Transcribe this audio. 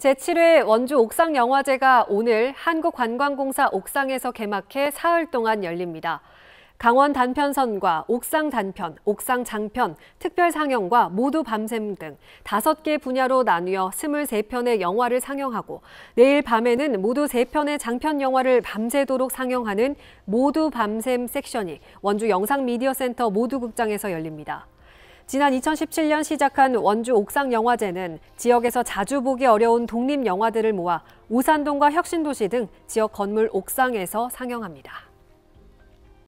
제7회 원주 옥상영화제가 오늘 한국관광공사 옥상에서 개막해 사흘 동안 열립니다. 강원 단편선과 옥상 단편, 옥상 장편, 특별 상영과 모두 밤샘 등 다섯 개 분야로 나뉘어 23편의 영화를 상영하고 내일 밤에는 모두 3편의 장편 영화를 밤새도록 상영하는 모두 밤샘 섹션이 원주 영상미디어센터 모두 극장에서 열립니다. 지난 2017년 시작한 원주 옥상영화제는 지역에서 자주 보기 어려운 독립 영화들을 모아 우산동과 혁신도시 등 지역 건물 옥상에서 상영합니다.